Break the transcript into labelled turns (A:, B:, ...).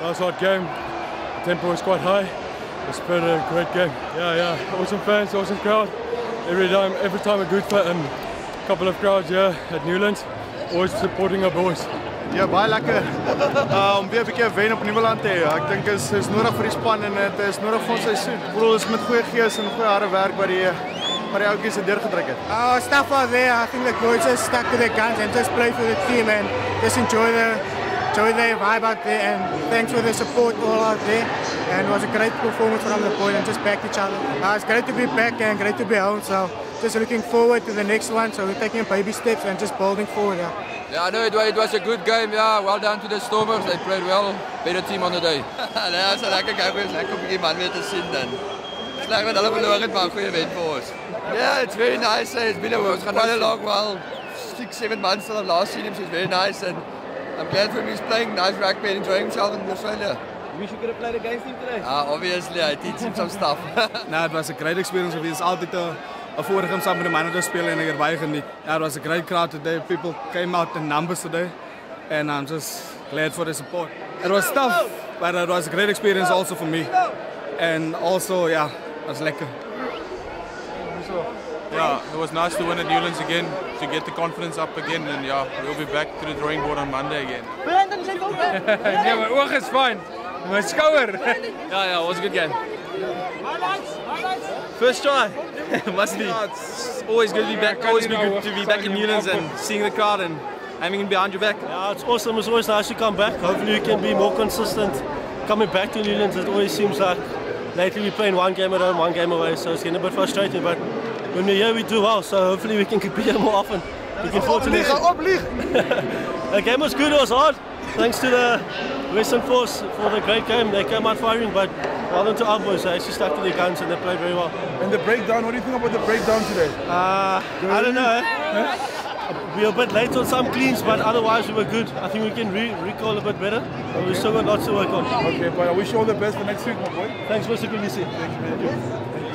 A: Last hard game. The tempo was quite high. It's been a great game. Yeah, yeah. Awesome fans, awesome crowd. Every time, every time a good fit and a couple of crowds here at Newlands. Always supporting our boys.
B: Ja, baie lekker. Uh, om weer 'n bietjie wen op Nieuweland te hê. Ek dink is is nodig vir die span en dit is nodig vir ons seisoen. Vooral is met goeie gees en goeie harde werk by die by die ouetjies se deur gedruk het.
C: Our staff are there. I think the boys just stuck to their guns and just play for the team and just enjoy the enjoy the vibe out there. And thanks for the support all out there. And it was a great performance from the boys and just back each other. Uh, it's great to be back and great to be home. So just looking forward to the next one. So we're taking baby steps and just building forward. Yeah.
D: Yeah, know it was, it was a good game. Yeah, well done to the Stormers. They played well. Better team on the day.
E: nee, as 'n lekker game is, lekker om 'n bietjie man weer te sien dan. Sleg dat hulle verloor het, maar 'n goeie wen vir ons. Yeah, it's very nice. It's been a, it's quite a long while. Six, seven months since I've last seen him, so it's very nice. And I'm glad for him. He's playing nice rugby and enjoying himself in Australia.
F: You wish you could have played against him today.
E: Uh, obviously, I teach him some stuff.
B: no, it was a great experience. It was altyd 'n 'n voorreg om saam met die manne te speel en ek het baie geniet. Yeah, it was a great crowd today. People came out in numbers today and I'm just glad for the support. It was tough, but it was a great experience also for me. And also, yeah, it was lekker.
A: Yeah, it was nice to win at Newlands again, to get the confidence up again, and yeah, we'll be back to the drawing board on Monday again.
F: Brandon, say go back.
A: yeah, my oog is fine. My skouer.
F: Yeah, yeah, it was a good game.
C: Highlights, highlights.
F: First try. Must be. It's always good to be back. Always good to be back in Newlands and seeing the crowd and having him behind your back.
G: Yeah, it's awesome. It's always nice to come back. Hopefully, we can be more consistent. Coming back to Newlands, it always seems like lately we're playing one game at home, one game away, so it's getting a bit frustrating. But when we're we do well. So hopefully, we can compete more often. Looking forward to this. the game was good. It was hard. Thanks to the Western Force for the great game. They came out firing, but well done to our boys. They actually stuck to their guns and they played very well.
B: And the breakdown, what do you think about the breakdown today?
G: Uh, I don't know. We were a bit late on some cleans, but otherwise we were good. I think we can re recall a bit better. But we still got lots to work on.
B: Okay, but I wish you all the best for next week, my boy.
G: Thanks, Mr. Kolisi.
B: Thank you.